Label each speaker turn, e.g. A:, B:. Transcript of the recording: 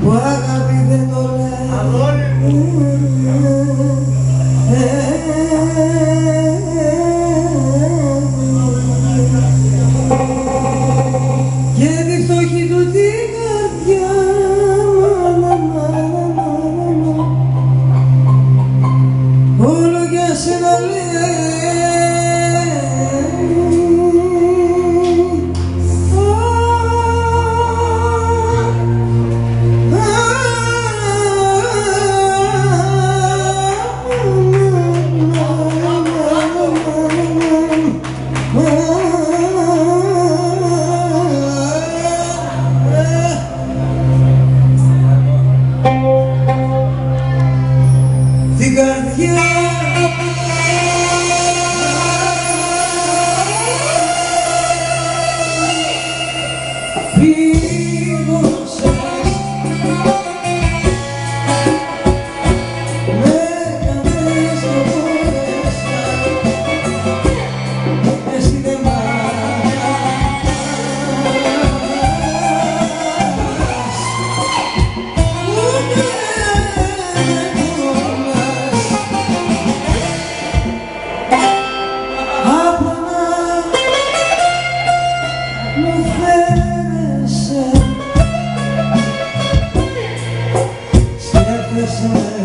A: που αγάπη δεν το και τη φτωχή όλο για σένα λέει. Será que